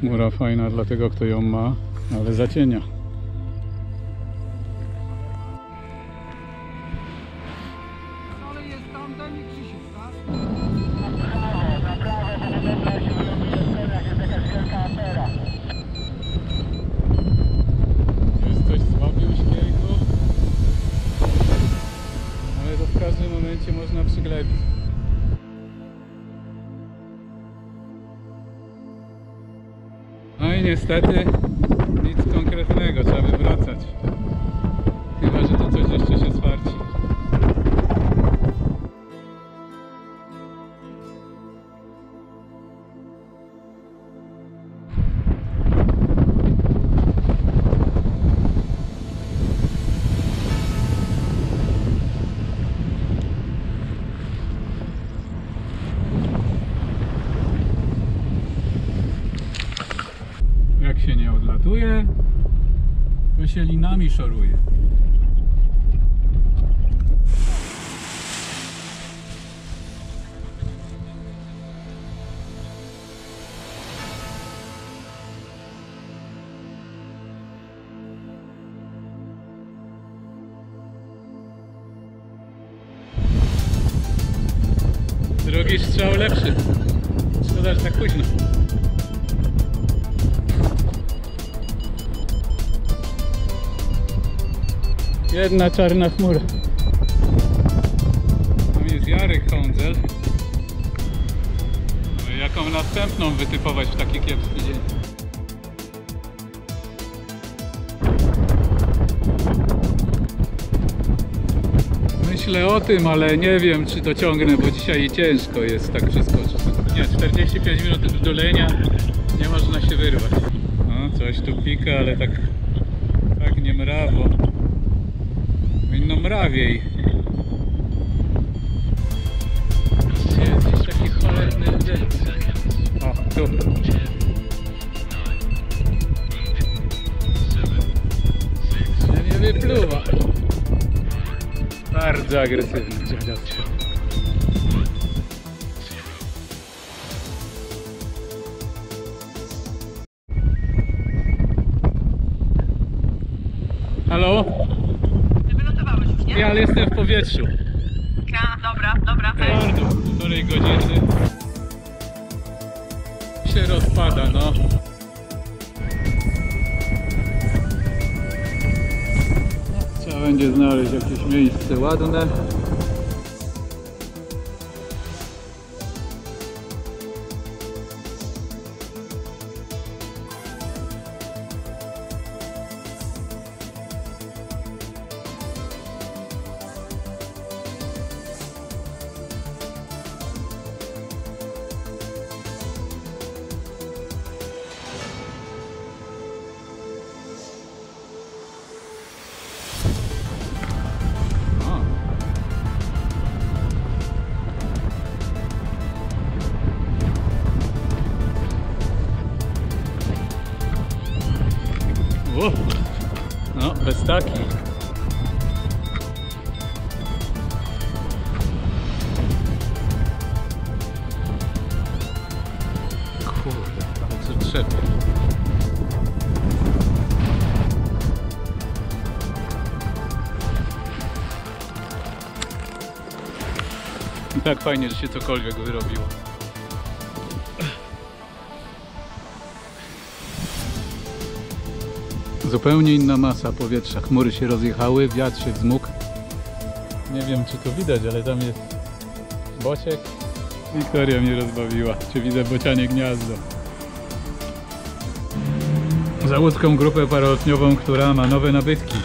Chmura fajna dla tego, kto ją ma, ale zacienia. Jest coś słabiuśkiego, ale to w każdym momencie można przyklepić. No niestety nic konkretnego, trzeba wywracać. Odlatuje, to się linami szoruje. Drugi strzał lepszy. Szkoda, że tak późno. Jedna czarna chmura. Tam jest Jarek Hondzel. No jaką następną wytypować w taki kiepski dzień? Myślę o tym, ale nie wiem czy dociągnę, bo dzisiaj ciężko jest tak przeskoczyć. Nie, 45 minut dolenia, nie można się wyrwać. No, coś tu pika, ale tak nie mrawo. Gdzie jest jakiś taki cholerny dęt? O, tu. Że nie wypluwa. Bardzo agresywny dziadostwo. Halo? Ja ale jestem w powietrzu. Ja, dobra, dobra, hej. Bardzo, półtorej godziny się rozpada, no. Trzeba będzie znaleźć jakieś miejsce ładne. O. No, bez taki. Tak fajnie, że się cokolwiek wyrobiło. Zupełnie inna masa powietrza. Chmury się rozjechały, wiatr się wzmógł. Nie wiem, czy to widać, ale tam jest bociek. Wiktoria mnie rozbawiła. Czy widzę bocianie gniazdo? Za łódzką grupę parolotniową, która ma nowe nabytki.